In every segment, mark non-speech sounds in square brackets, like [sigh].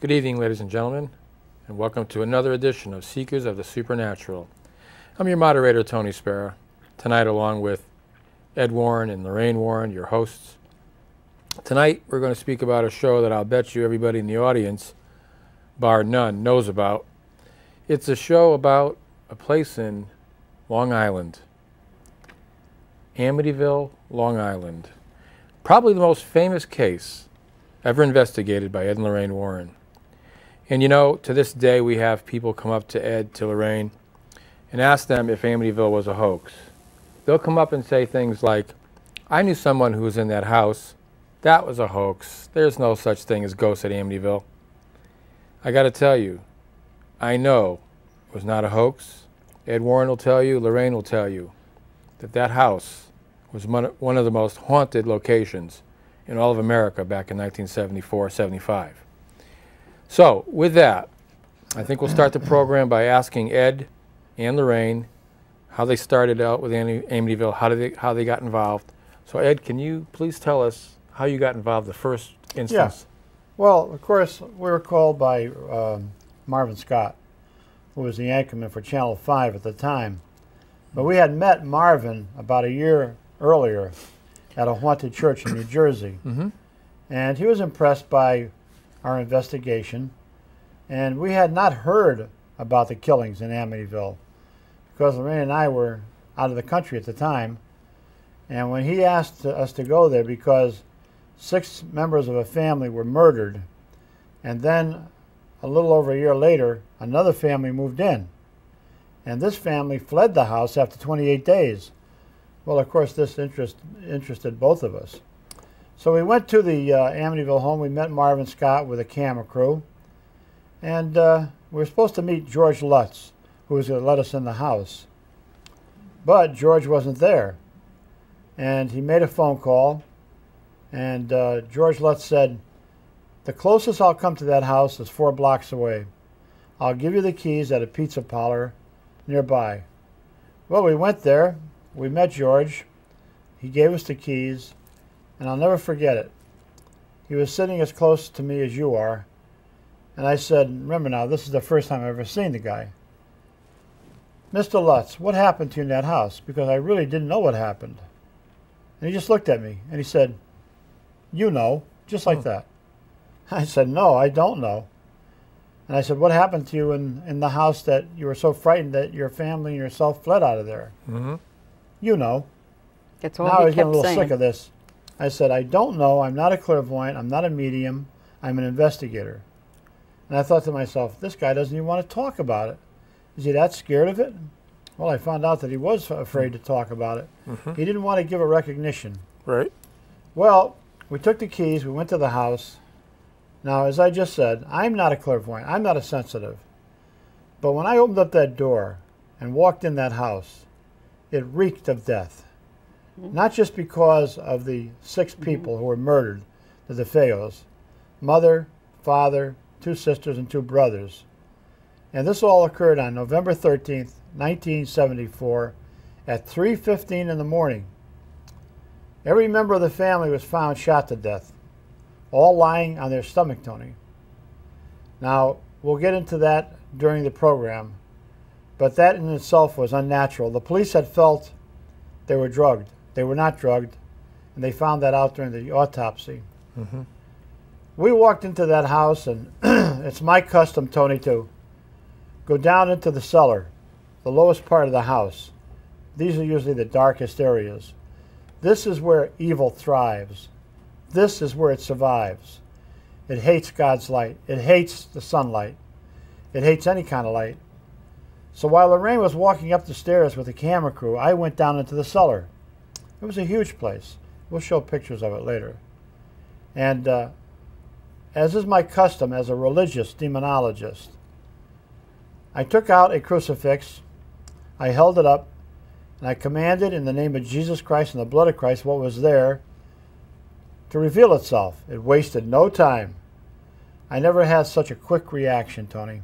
Good evening, ladies and gentlemen, and welcome to another edition of Seekers of the Supernatural. I'm your moderator, Tony Spera, tonight, along with Ed Warren and Lorraine Warren, your hosts. Tonight, we're going to speak about a show that I'll bet you everybody in the audience, bar none, knows about. It's a show about a place in Long Island, Amityville, Long Island. Probably the most famous case ever investigated by Ed and Lorraine Warren. And you know, to this day, we have people come up to Ed, to Lorraine, and ask them if Amityville was a hoax. They'll come up and say things like, I knew someone who was in that house. That was a hoax. There's no such thing as ghosts at Amityville. I got to tell you, I know it was not a hoax. Ed Warren will tell you, Lorraine will tell you, that that house was one of the most haunted locations in all of America back in 1974 75. So, with that, I think we'll start the program by asking Ed and Lorraine how they started out with Amityville, how, did they, how they got involved. So, Ed, can you please tell us how you got involved the first instance? Yeah. Well, of course, we were called by um, Marvin Scott, who was the anchorman for Channel 5 at the time. But we had met Marvin about a year earlier at a haunted church in New Jersey. Mm-hmm. And he was impressed by our investigation, and we had not heard about the killings in Amityville because Lorraine and I were out of the country at the time. And when he asked us to go there because six members of a family were murdered, and then a little over a year later, another family moved in. And this family fled the house after 28 days. Well, of course, this interest, interested both of us. So we went to the uh, Amityville home. We met Marvin Scott with a camera crew. And uh, we were supposed to meet George Lutz, who was going to let us in the house. But George wasn't there. And he made a phone call. And uh, George Lutz said, The closest I'll come to that house is four blocks away. I'll give you the keys at a pizza parlor nearby. Well, we went there. We met George. He gave us the keys and I'll never forget it. He was sitting as close to me as you are, and I said, Remember now, this is the first time I've ever seen the guy. Mr. Lutz, what happened to you in that house? Because I really didn't know what happened. And he just looked at me and he said, You know, just like oh. that. I said, No, I don't know. And I said, What happened to you in, in the house that you were so frightened that your family and yourself fled out of there? Mm-hmm. You know. That's all now I was getting a little saying. sick of this. I said, I don't know. I'm not a clairvoyant. I'm not a medium. I'm an investigator. And I thought to myself, this guy doesn't even want to talk about it. Is he that scared of it? Well, I found out that he was afraid to talk about it. Mm-hmm. He didn't want to give a recognition. Right. Well, we took the keys. We went to the house. Now, as I just said, I'm not a clairvoyant. I'm not a sensitive. But when I opened up that door and walked in that house, it reeked of death. Mm-hmm. Not just because of the six mm-hmm. people who were murdered, the DeFeos, mother, father, two sisters, and two brothers. And this all occurred on November 13th, 1974 at 3.15 in the morning. Every member of the family was found shot to death, all lying on their stomach, Tony. Now, we'll get into that during the program, but that in itself was unnatural. The police had felt they were drugged. They were not drugged, and they found that out during the autopsy. Mm-hmm. We walked into that house, and [clears throat] it's my custom, Tony, to go down into the cellar, the lowest part of the house. These are usually the darkest areas. This is where evil thrives. This is where it survives. It hates God's light. It hates the sunlight. It hates any kind of light. So while Lorraine was walking up the stairs with the camera crew, I went down into the cellar. It was a huge place. We'll show pictures of it later. And uh, as is my custom as a religious demonologist, I took out a crucifix, I held it up, and I commanded in the name of Jesus Christ and the blood of Christ what was there to reveal itself. It wasted no time. I never had such a quick reaction, Tony.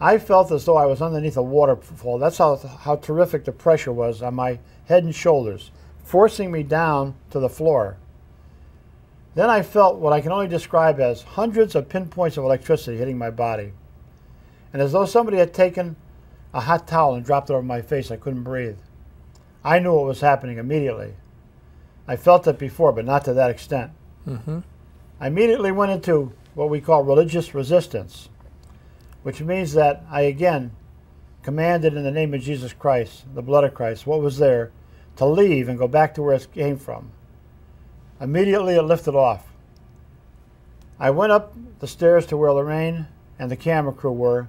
I felt as though I was underneath a waterfall. That's how, how terrific the pressure was on my head and shoulders, forcing me down to the floor. Then I felt what I can only describe as hundreds of pinpoints of electricity hitting my body. And as though somebody had taken a hot towel and dropped it over my face, I couldn't breathe. I knew what was happening immediately. I felt it before, but not to that extent. Mm-hmm. I immediately went into what we call religious resistance, which means that I again commanded in the name of Jesus Christ, the blood of Christ, what was there, to leave and go back to where it came from. Immediately it lifted off. I went up the stairs to where Lorraine and the camera crew were,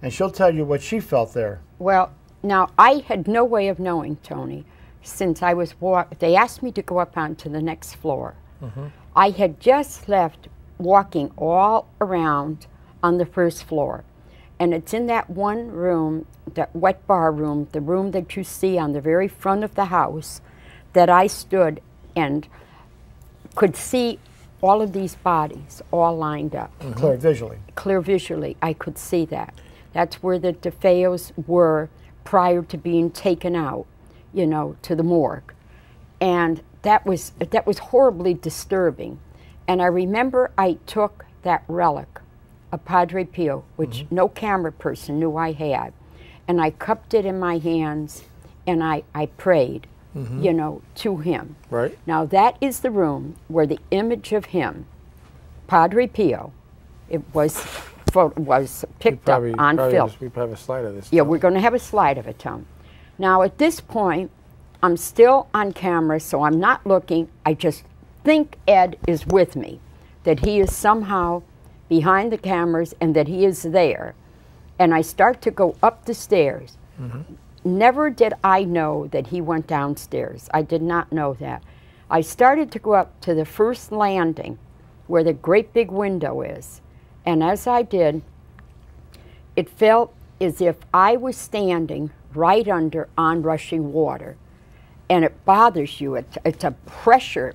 and she'll tell you what she felt there. Well, now I had no way of knowing, Tony, since I was walk. They asked me to go up onto the next floor. Mm-hmm. I had just left walking all around on the first floor. And it's in that one room, that wet bar room, the room that you see on the very front of the house, that I stood and could see all of these bodies all lined up mm-hmm. Clear visually. clear visually, I could see that. That's where the DeFeos were prior to being taken out, you know, to the morgue. And that was that was horribly disturbing. And I remember I took that relic, a Padre Pio, which mm-hmm. no camera person knew I had, and I cupped it in my hands and I, I prayed, mm-hmm. you know, to him. Right. Now that is the room where the image of him, Padre Pio, it was was picked probably, up on film. just- we probably have a slide of this. Yeah, Tom. we're going to have a slide of it, Tom. Now at this point, I'm still on camera, so I'm not looking. I just think Ed is with me, that he is somehow behind the cameras and that he is there. And I start to go up the stairs. Mm-hmm. Never did I know that he went downstairs. I did not know that. I started to go up to the first landing where the great big window is. And as I did, it felt as if I was standing right under onrushing water. And it bothers you. It's, it's a pressure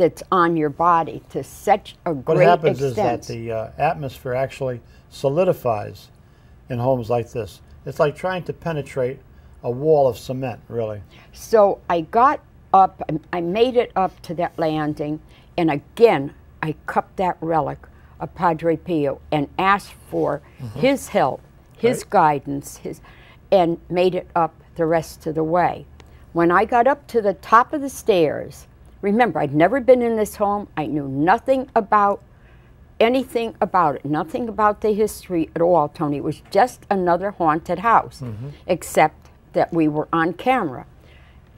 that's on your body to such a What great happens is extent. that the uh, atmosphere actually solidifies in homes like this. It's like trying to penetrate a wall of cement, really. So I got up, I- made it up to that landing, and again, I cupped that relic of Padre Pio and asked for his help, his Right. guidance, his, and made it up the rest of the way. When I got up to the top of the stairs, remember, I'd never been in this home, I knew nothing about anything about it, nothing about the history at all, Tony. It was just another haunted house, mm-hmm. except that we were on camera.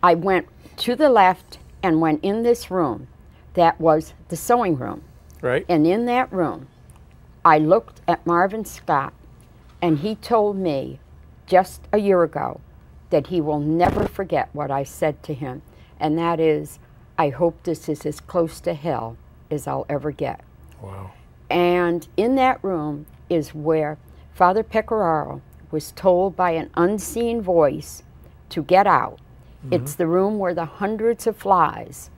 I went to the left and went in this room that was the sewing room. Right. And in that room, I looked at Marvin Scott, and he told me just a year ago that he will never forget what I said to him, and that is, I hope this is as close to hell as I'll ever get. wow. And in that room is where Father Pecoraro was told by an unseen voice to get out. It's the room where the hundreds of flies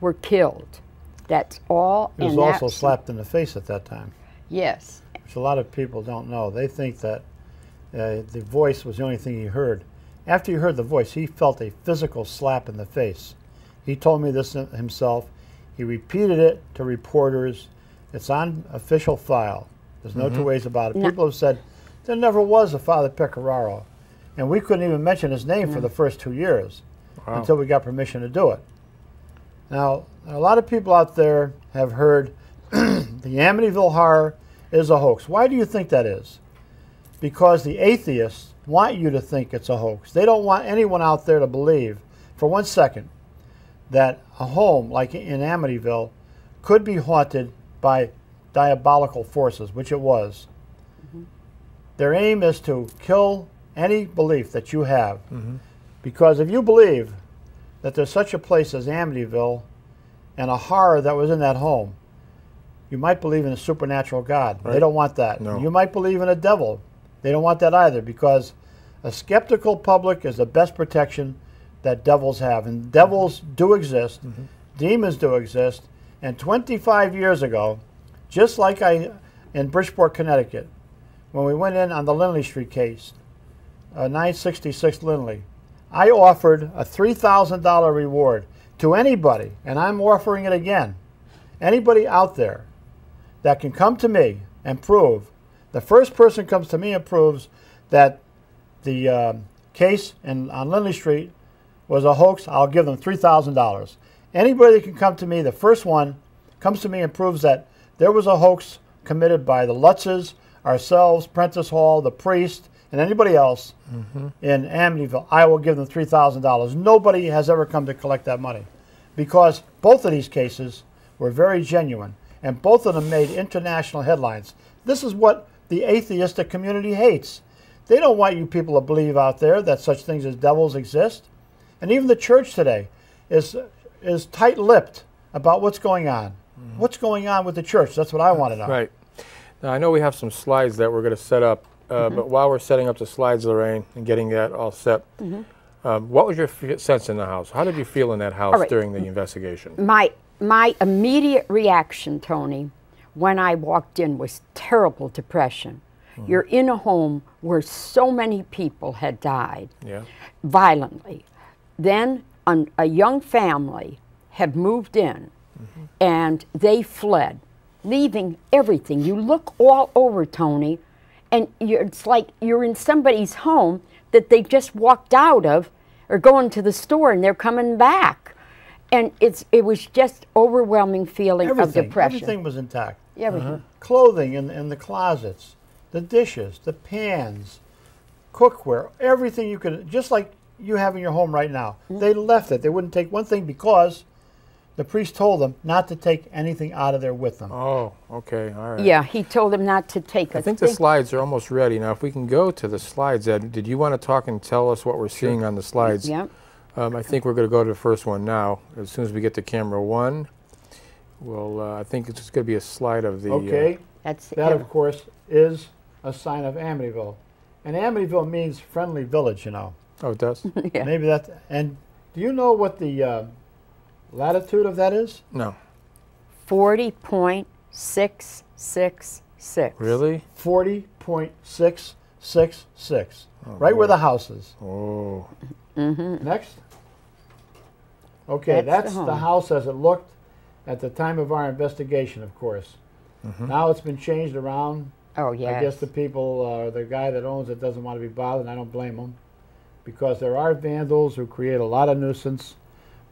were killed. That's all. He was also slapped in the face at that time, Yes. which a lot of people don't know. They think that uh, the voice was the only thing he heard. After he heard the voice, he felt a physical slap in the face. He told me this himself. He repeated it to reporters. It's on official file. There's no two mm-hmm. ways about it. No. People have said there never was a Father Pecoraro, and we couldn't even mention his name for the first two years Wow. until we got permission to do it. Now, a lot of people out there have heard [clears throat] the Amityville horror is a hoax. Why do you think that is? Because the atheists want you to think it's a hoax. They don't want anyone out there to believe for one second that a home like in Amityville could be haunted by diabolical forces, which it was. Mm-hmm. Their aim is to kill any belief that you have. Mm-hmm. Because if you believe that there's such a place as Amityville and a horror that was in that home, you might believe in a supernatural God. They don't want that. No. You might believe in a devil. They don't want that either because a skeptical public is the best protection that devils have. And devils do exist, demons do exist. And 25 years ago, just like I in Bridgeport, Connecticut, when we went in on the Lindley Street case, uh, 966 Lindley, I offered a $3,000 reward to anybody, and I'm offering it again. Anybody out there that can come to me and prove, the first person comes to me and proves that the um, case in, on Lindley Street was a hoax, I'll give them $3,000. Anybody that can come to me, the first one comes to me and proves that there was a hoax committed by the Lutzes, ourselves, Prentice Hall, the priest, and anybody else mm-hmm. in Amityville, I will give them $3,000. Nobody has ever come to collect that money because both of these cases were very genuine and both of them made international headlines. This is what the atheistic community hates. They don't want you people to believe out there that such things as devils exist. And even the church today is, is tight lipped about what's going on. What's going on with the church? That's what I want to know. Right. Now, I know we have some slides that we're going to set up, uh, Mm-hmm. but while we're setting up the slides, Lorraine, and getting that all set, Mm-hmm. um, what was your f- sense in the house? How did you feel in that house right. during the investigation? my my immediate reaction, Tony, when I walked in was terrible depression. You're in a home where so many people had died Yeah. violently. Then an, a young family had moved in and they fled, leaving everything. You look all over, Tony, and it's like you're in somebody's home that they just walked out of or going to the store and they're coming back. And it's it was just overwhelming feeling of depression. everything was intact. Everything. Uh-huh. Clothing in, in the closets, the dishes, the pans, cookware, everything you could, just like you have in your home right now. They left it. They wouldn't take one thing because the priest told them not to take anything out of there with them. Oh, okay. All right. Yeah, he told them not to take. I think the slides are almost ready. Now, if we can go to the slides, Ed, did you want to talk and tell us what we're seeing on the slides? Yeah. Um, I think we're going to go to the first one now. As soon as we get to camera one, we'll, uh, I think it's just going to be a slide of the. uh, Okay? That's That, ev- of course, is a sign of Amityville. And Amityville means friendly village, you know. Oh, it does? [laughs] Yeah. Maybe that. And do you know what the uh, latitude of that is? no. forty point six six six. Really? 40.666. right where the house is. Oh. Mm-hmm. Next. Okay, That's the that's, the, home. house as it looked at the time of our investigation, of course. Mm -hmm. Now it's been changed around. Oh yeah. I guess the people, uh, the guy that owns it doesn't want to be bothered, and I don't blame him. Because there are vandals who create a lot of nuisance.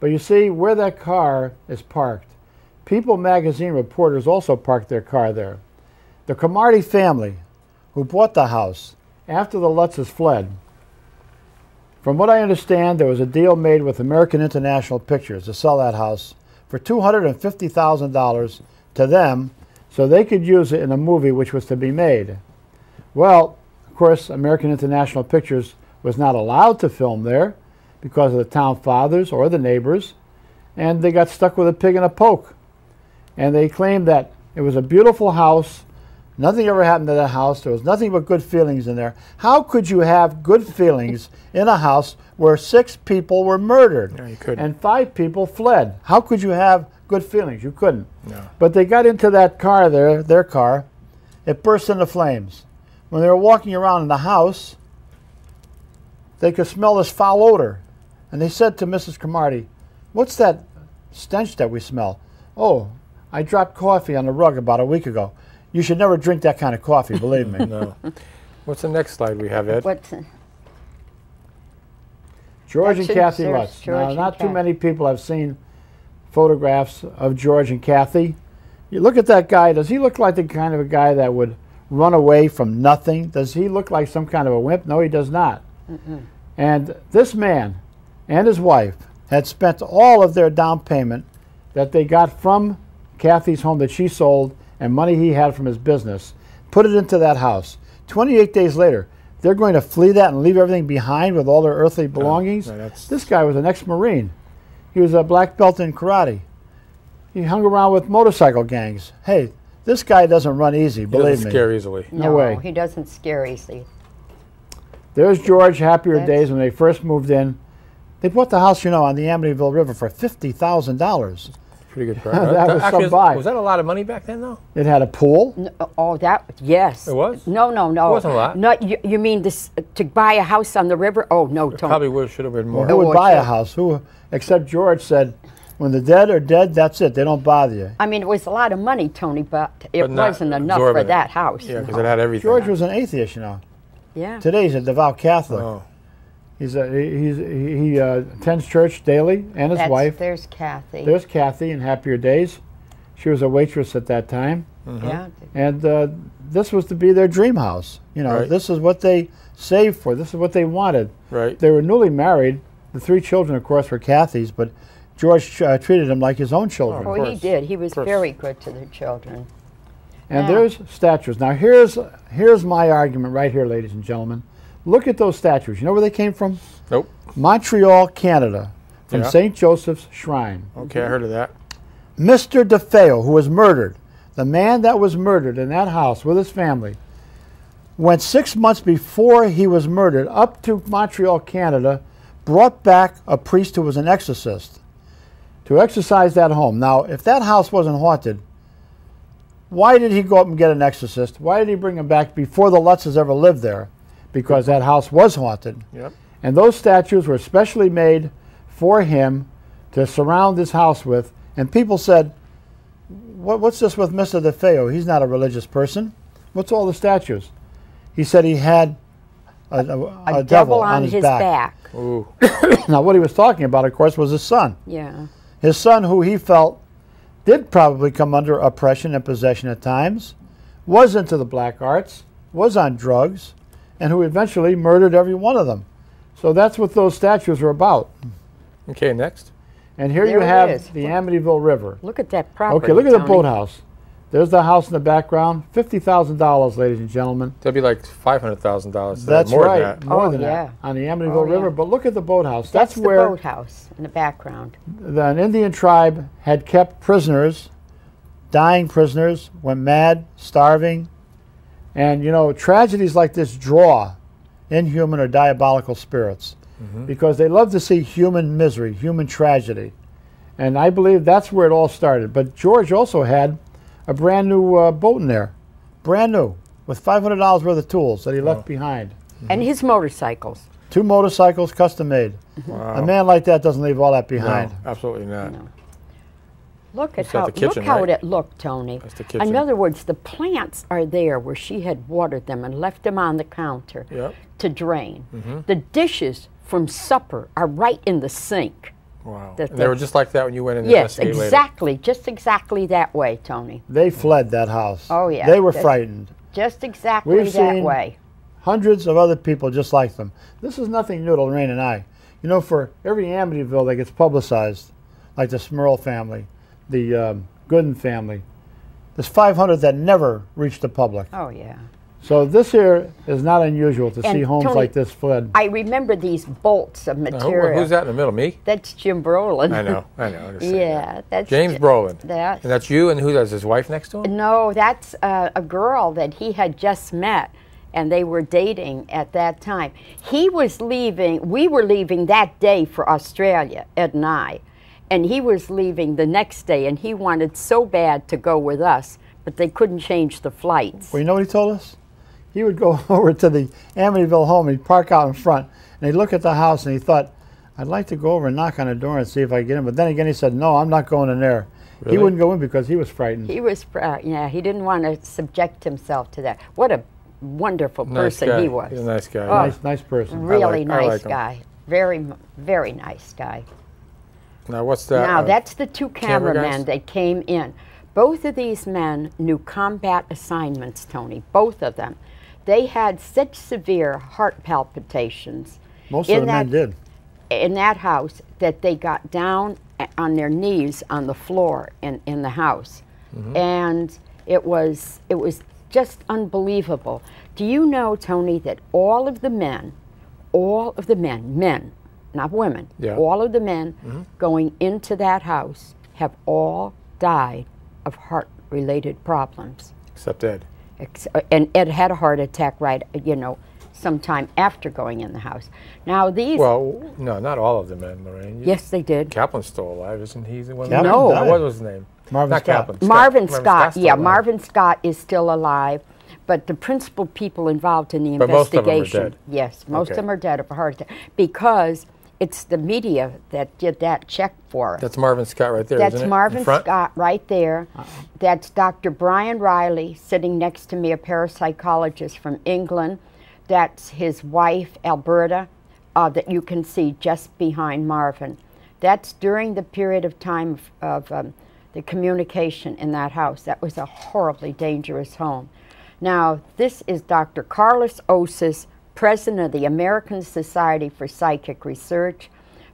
But you see, where that car is parked, People magazine reporters also parked their car there. The Cromarty family, who bought the house after the Lutzes fled, from what I understand, there was a deal made with American International Pictures to sell that house for $250,000 to them so they could use it in a movie which was to be made. Well, of course, American International Pictures was not allowed to film there because of the town fathers or the neighbors, and they got stuck with a pig in a poke. And they claimed that it was a beautiful house. Nothing ever happened to that house. There was nothing but good feelings in there. How could you have good feelings in a house where six people were murdered Yeah, and five people fled? How could you have good feelings? You couldn't. No. But they got into that car there, their car. It burst into flames. When they were walking around in the house, they could smell this foul odor. And they said to Mrs. Cromarty, What's that stench that we smell? Oh, I dropped coffee on the rug about a week ago. You should never drink that kind of coffee, believe me. [laughs] No. What's the next slide we have, Ed? What's uh, George and Kathy there's Lutz. George now, not too Kathy. many people have seen photographs of George and Kathy. You look at that guy. Does he look like the kind of a guy that would run away from nothing? Does he look like some kind of a wimp? No, he does not. And this man and his wife had spent all of their down payment that they got from Kathy's home that she sold and money he had from his business, put it into that house. 28 days later, they're going to flee that and leave everything behind with all their earthly oh, belongings. no, that's- this guy was an ex-marine. He was a black belt in karate. He hung around with motorcycle gangs. Hey, this guy doesn't run easy, He believe doesn't me. scare easily. No way. he doesn't scare easily. There's George, happier That's- days when they first moved in. They bought the house, you know, on the Amityville River for fifty thousand dollars. Pretty good [laughs] price. That was some buy. was that a lot of money back then, though? It had a pool. N- oh, that yes. It was? No, no, no. It wasn't a lot. No, you, you mean this to buy a house on the river? Oh no, Tony. Probably would should have been more. Who would Oh, buy a house? Who, except George said, When the dead are dead, that's it. They don't bother you. I mean, it was a lot of money, Tony, but it But wasn't enough for that house. Yeah, because it had everything. George was an atheist, you know. Yeah. Today he's a devout Catholic. Oh, He's a, he- he's, he, he uh, attends church daily, and his That's- wife. There's Kathy. There's Kathy in Happier Days. She was a waitress at that time, Yeah. and uh, this was to be their dream house. You know, Right. this is what they saved for. This is what they wanted. right. They were newly married. The three children, of course, were Kathy's, but George uh, treated them like his own children. Oh, he did. He was very good to the children. And Yeah. there's statues. Now here's here's my argument right here, ladies and gentlemen. Look at those statues. You know where they came from? Nope. Montreal, Canada, from Yeah. St. Joseph's Shrine. Okay, I heard of that. Mr. DeFeo, who was murdered, the man that was murdered in that house with his family, went six months before he was murdered up to Montreal, Canada, brought back a priest who was an exorcist to exorcise that home. Now, if that house wasn't haunted, why did he go up and get an exorcist? Why did he bring him back before the Lutzes ever lived there? Because that house was haunted. Yep. And those statues were specially made for him to surround his house with. And people said, what, What's this with Mr. DeFeo? He's not a religious person. What's all the statues? He said he had a, a, A, a devil, on, his, his back. back. Ooh. [coughs] now, what he was talking about, of course, was his son. Yeah. His son, who he felt did probably come under oppression and possession at times, was into the black arts, was on drugs, and who eventually murdered every one of them. So that's what those statues are about. Okay, next. And here There you have is. the Amityville River. Look at that property. Okay, look at the Tony. boathouse. There's the house in the background. Fifty thousand dollars, ladies and gentlemen. That'd be like five hundred thousand dollars. That's more right, Than that. more Oh, than yeah. that on the Amityville Oh, yeah. River. But look at the boathouse. That's, That's, the where boathouse in the background. the, an Indian tribe had kept prisoners, dying prisoners, went mad, starving, and you know tragedies like this draw inhuman or diabolical spirits mm-hmm. because they love to see human misery, human tragedy, and I believe that's where it all started. But George also had a brand new uh, boat in there, brand new, with five hundred dollars worth of tools that he left behind. And his motorcycles. Two motorcycles, custom made. Wow. A man like that doesn't leave all that no, behind. absolutely not. Look at It's at how kitchen, look how right? it looked, Tony. That's the kitchen. In other words, the plants are there where she had watered them and left them on the counter Yep. to drain. Mm-hmm. The dishes from supper are right in the sink. Wow. That- and they were just like that when you went in to Yes, investigate later. exactly, just exactly that way, Tony. They fled that house. Oh, yeah. They were That's- frightened. Just exactly We've that seen- way. Hundreds of other people just like them. This is nothing new to Lorraine and I. You know, for every Amityville that gets publicized, like the Smurl family, the um, Gooden family, there's 500 that never reach the public. Oh yeah. So this here is not unusual to And see homes Tony, like this flood. I remember these bolts of Now, who- material. who's that in the middle? Me? That's Jim Brolin. I know. I know. I'm just saying yeah, that. that's James Ji- Brolin. That. And that's you, and who that's his wife next to him? No, that's uh, a girl that he had just met, and they were dating at that time. He was leaving, we were leaving that day for Australia, Ed and I, and he was leaving the next day, and he wanted so bad to go with us, but they couldn't change the flights. Well, you know what he told us? He would go [laughs] over to the Amityville home he'd park out in front and he'd look at the house and he thought, I'd like to go over and knock on the door and see if I get in. But then again, he said, No, I'm not going in there. He wouldn't go in because he was frightened. He was, pr- uh, yeah, he didn't want to subject himself to that. What a wonderful Nice person guy. he was. He's a nice guy. Oh, nice, nice person. Really like- nice like guy. Very, m- very nice guy. Now, what's that? Now, uh, that's the two camera guys? cameramen that came in. Both of these men knew combat assignments, Tony, both of them. They had such severe heart palpitations Most in of the men that- did. in that house that they got down on their knees on the floor in, in the house. Mm-hmm. And it was it was just unbelievable. Do you know, Tony, that all of the men, all of the men, men, not women, Yeah. all of the men mm-hmm. going into that house have all died of heart related problems. Except Ed. Ex- uh, And Ed had a heart attack right, you know, sometime after going in the house. Now these Well, no, not all of the men, Lorraine. You- Yes, they did. Kaplan's still alive, isn't he? The one Kaplan No. What was his name? Marvin not Scott. Kaplan. Marvin Scott, Scott's still yeah, alive. Marvin Scott is still alive, but the principal people involved in the But most of them are investigation, dead. yes, most Okay. of them are dead of a heart attack because it's the media that did that check for us. That's Marvin Scott right there, That's isn't it? Marvin? Scott right there. That's Dr. Brian Riley sitting next to me, a parapsychologist from England. That's his wife, Alberta, uh, that you can see just behind Marvin. That's during the period of time of, of um, the communication in that house. That was a horribly dangerous home. Now, this is Dr. Karlis Osis, president of the American Society for Psychic Research.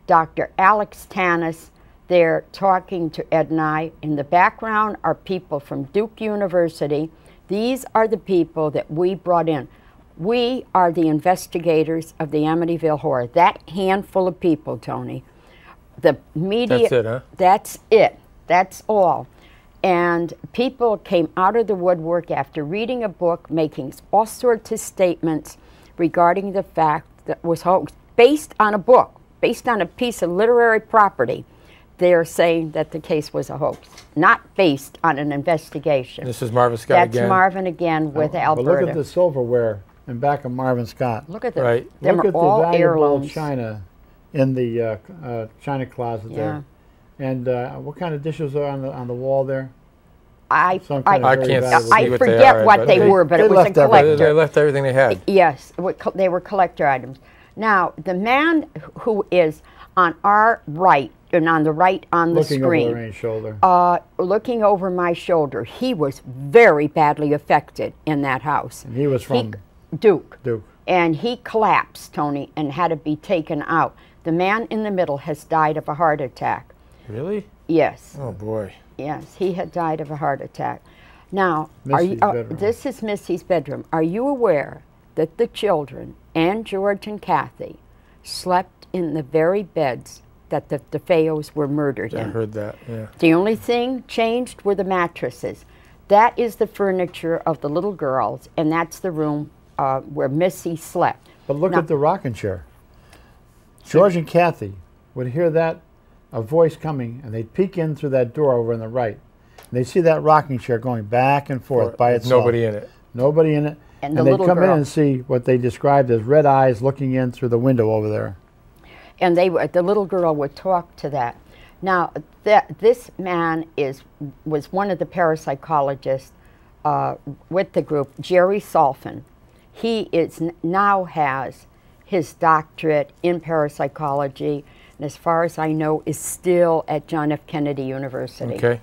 Dr. Alex Tanous, they're talking to Ed and I. In the background are people from Duke University. These are the people that we brought in. We are the investigators of the Amityville Horror. That handful of people, Tony. The media. That's it, huh? That's it. That's all. And people came out of the woodwork after reading a book, making all sorts of statements regarding the fact that was hoax based on a book, based on a piece of literary property. They're saying that the case was a hoax, not based on an investigation. This is Marvin Scott That's again. Marvin again with But Alberta. look at the silverware in back of Marvin Scott. Look at them. Right. Them Look are at the valuable heirlooms. china in the uh, uh, china closet Yeah. there. And uh, what kind of dishes are on the on the wall there? I, I, I can't valuable- see I what they forget are, what they they- were, but they it was a left. They, collector. they left everything they had. Yes, they were collector items. Now, the man who is on our right and on the right on the Looking screen, over Lorraine's shoulder. uh, looking over my shoulder, he was very badly affected in that house. and he was from Duke. Duke. And he collapsed, Tony, and had to be taken out. The man in the middle has died of a heart attack. Really? Yes. Oh boy. Yes, he had died of a heart attack. Now, you, uh, this is Missy's bedroom. Are you aware that the children and George and Kathy slept in the very beds that the DeFeos were murdered I in? I heard that. Yeah. The only thing changed were the mattresses. That is the furniture of the little girls, and that's the room uh, where Missy slept. But look Now- at the rocking chair. George and Kathy would hear that a voice coming, and they'd peek in through that door over on the right. And they'd see that rocking chair going back and forth by With itself. Nobody in it. Nobody in it. And the they'd little come in and see what they described as red eyes looking in through the window over there. and they were, the little girl would talk to that. Now, that this man is was one of the parapsychologists uh, with the group, Jerry Solfvin. He is now has his doctorate in parapsychology, and as far as I know, is still at John F. Kennedy University. Okay.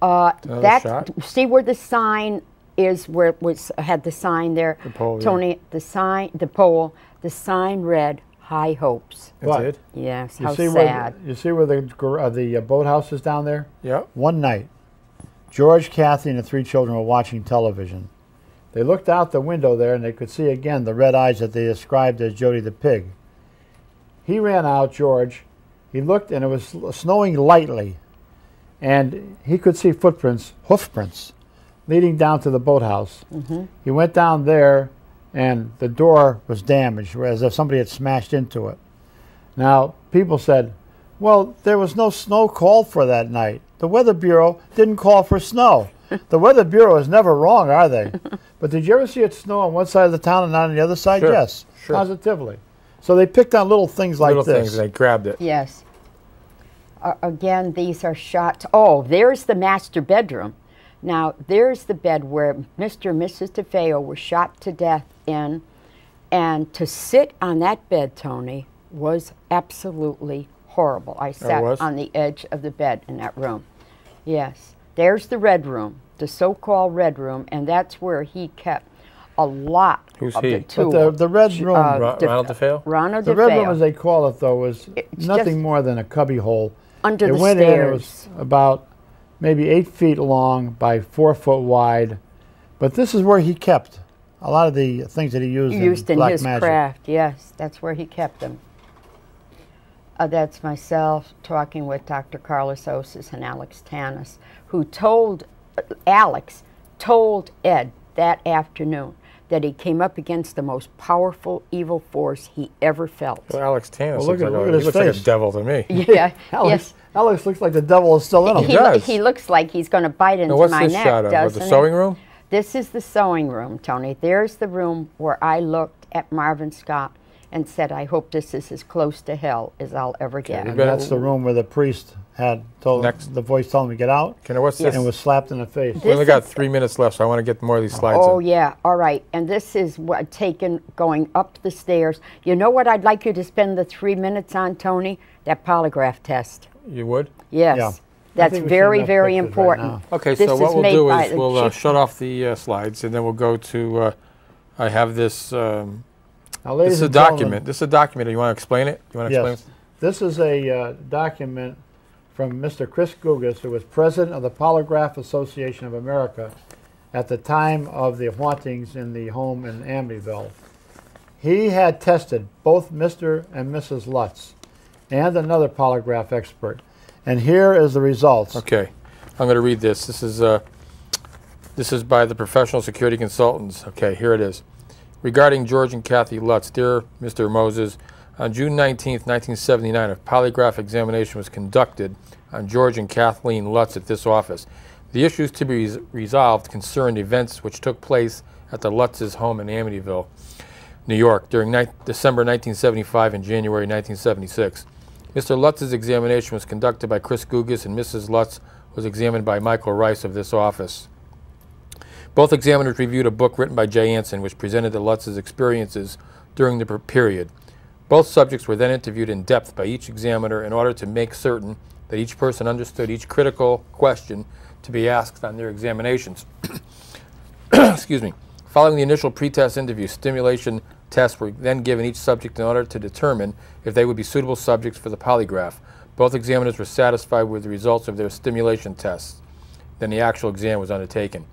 Uh, that shot? see where the sign is where it was had the sign there. The pole, yeah. Tony, the sign, the pole, the sign read "High Hopes." It But- did. Yes, You how see sad. where you see where the uh, the uh, boathouse is down there. Yep. One night, George, Kathy, and the three children were watching television. They looked out the window there and they could see again the red eyes that they described as Jody the pig. He ran out, George. He looked and it was snowing lightly. And he could see footprints, hoof prints, leading down to the boathouse. Mm-hmm. He went down there and the door was damaged, as if somebody had smashed into it. Now, people said, well, there was no snow called for that night. The Weather Bureau didn't call for snow. [laughs] the Weather Bureau is never wrong, are they? [laughs] but did you ever see it snow on one side of the town and not on the other side? Sure, Yes, sure. positively. So they picked on little things like Little this. things. They grabbed it. Yes. Uh, again, these are shots. Oh, there's the master bedroom. Now, there's the bed where Mr. and Mrs. DeFeo were shot to death in. And to sit on that bed, Tony, was absolutely horrible. I sat on the edge of the bed in that room. Yes. There's the red room, the so called red room, and that's where he kept a lot Who's of he? the But the- the red room- uh, Ro- Def- Ronald DeFeo? Ronald the red room, as they call it, though, was It's nothing more than a cubby hole. Under it the went in, it was about maybe eight feet long by four foot wide. But this is where he kept a lot of the things that he used, used in in black his magic. craft. Yes, that's where he kept them. Uh, that's myself talking with Dr. Karlis Osis and Alex Tanous, who told uh, Alex told Ed that afternoon that he came up against the most powerful evil force he ever felt. Well, Alex Tanous Well, looks, look at- like, look a, at he looks like a devil to me. [laughs] yeah, [laughs] Alex, yes. Alex looks like the devil is still in him. He, does. he looks like he's going to bite into Now, what's my this neck, shot of? Of doesn't the he? sewing room? This is the sewing room, Tony. There's the room where I looked at Marvin Scott and said, I hope this is as close to hell as I'll ever get. we And that's the room where the priest had told Next. the voice told him to get out Can I, what's this? and was slapped in the face. we only got three minutes left, so I want to get more of these slides Oh, in. yeah. All right. And this is what taken going up the stairs. You know what I'd like you to spend the three minutes on, Tony? That polygraph test. You would? Yes. Yeah. That's think we've seen very, very pictures right important. Okay, This so what is we'll do is the we'll uh, shut off the uh, slides, and then we'll go to, uh, I have this, um, Now, this is a document. This is a document. You want to explain it? You want to Yes. explain? This is a uh, document from Mr. Chris Gugas, who was president of the Polygraph Association of America at the time of the hauntings in the home in Amityville. He had tested both Mr. and Mrs. Lutz and another polygraph expert. And here is the results. Okay, I'm going to read this. This is uh, this is by the Professional Security Consultants. Okay, here it is. Regarding George and Kathy Lutz, dear Mr. Moses, on June 19, 1979, a polygraph examination was conducted on George and Kathleen Lutz at this office. The issues to be res- resolved concerned events which took place at the Lutz's home in Amityville, New York, during December 1975 and January 1976. Mr. Lutz's examination was conducted by Chris Gugas, and Mrs. Lutz was examined by Michael Rice of this office. Both examiners reviewed a book written by Jay Anson, which presented the Lutz's experiences during the per- period. Both subjects were then interviewed in depth by each examiner in order to make certain that each person understood each critical question to be asked on their examinations. [coughs] Excuse me. Following the initial pretest interview, stimulation tests were then given each subject in order to determine if they would be suitable subjects for the polygraph. Both examiners were satisfied with the results of their stimulation tests. Then the actual exam was undertaken.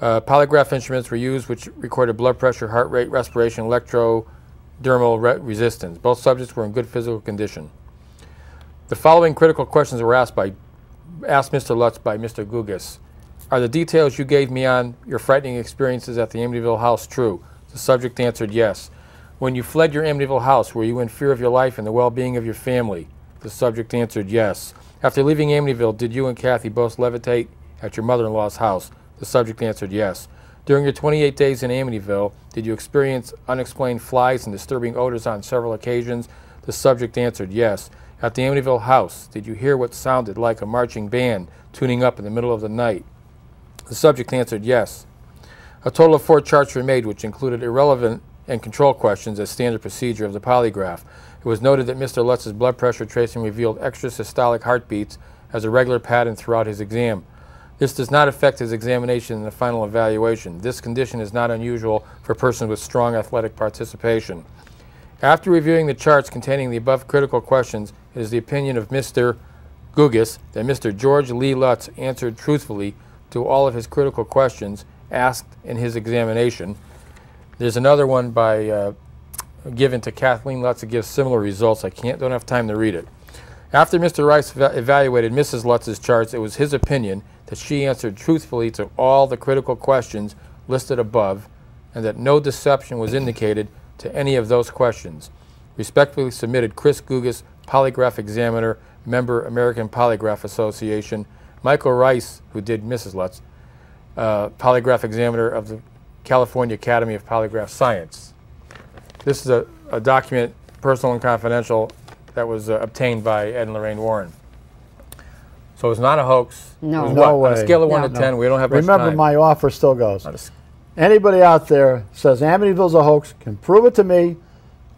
Uh, polygraph instruments were used which recorded blood pressure, heart rate, respiration, electrodermal re- resistance. Both subjects were in good physical condition. The following critical questions were asked by asked Mr. Lutz by Mr. Gugas. Are the details you gave me on your frightening experiences at the Amityville house true? The subject answered yes. When you fled your Amityville house, were you in fear of your life and the well-being of your family? The subject answered yes. After leaving Amityville, did you and Kathy both levitate at your mother-in-law's house? The subject answered yes. During your 28 days in Amityville, did you experience unexplained flies and disturbing odors on several occasions? The subject answered yes. At the Amityville house, did you hear what sounded like a marching band tuning up in the middle of the night? The subject answered yes. A total of four charts were made, which included irrelevant and control questions as standard procedure of the polygraph. It was noted that Mr. Lutz's blood pressure tracing revealed extra systolic heartbeats as a regular pattern throughout his exam. This does not affect his examination in the final evaluation. This condition is not unusual for persons with strong athletic participation. After reviewing the charts containing the above critical questions, it is the opinion of Mr. Gugas that Mr. George Lee Lutz answered truthfully to all of his critical questions asked in his examination. There's another one by uh, given to Kathleen Lutz that gives similar results. I can't don't have time to read it. After Mr. Rice eva- evaluated Mrs. Lutz's charts, it was his opinion that she answered truthfully to all the critical questions listed above, and that no deception was indicated to any of those questions. Respectfully submitted, Chris Gugas, polygraph examiner, member American Polygraph Association, Michael Rice, who did Mrs. Lutz, uh, polygraph examiner of the California Academy of Polygraph Science. This is a, a document, personal and confidential, that was uh, obtained by Ed and Lorraine Warren. So it's not a hoax. No. It was No what? On way. a scale of 1 No. to 10, we don't have Remember, time. my offer still goes. On a s- Anybody out there says Amityville's a hoax can prove it to me.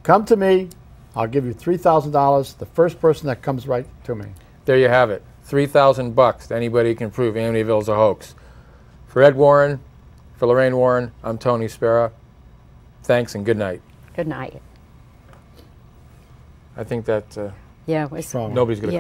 Come to me. I'll give you three thousand dollars. The first person that comes right to me. There you have it. 3000 bucks to anybody who can prove Amityville's a hoax. For Ed Warren, for Lorraine Warren, I'm Tony Spera. Thanks and good night. Good night. I think that uh, Yeah, it was Strong. nobody's going to Yeah.